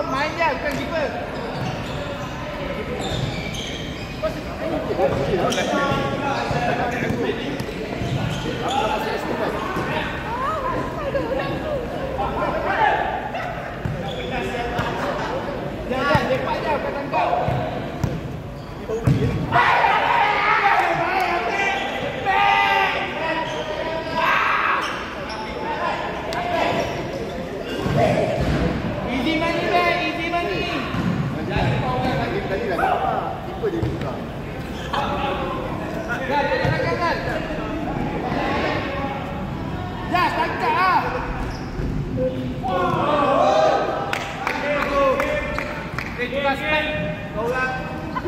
bukan keeper. Jangan,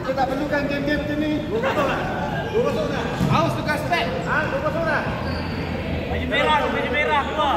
Kau tak perlukan game-game macam ni. Dua kosong lah. Dua kosong lah. Haus tukar spek. Ha, dua kosong lah. Baju merah tu, baju merah keluar.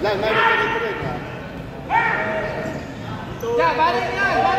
じゃあバレー。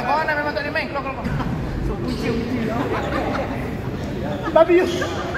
Keluar. Kawan dah memang tak boleh main. Keluar, keluar, keluar. Babi you.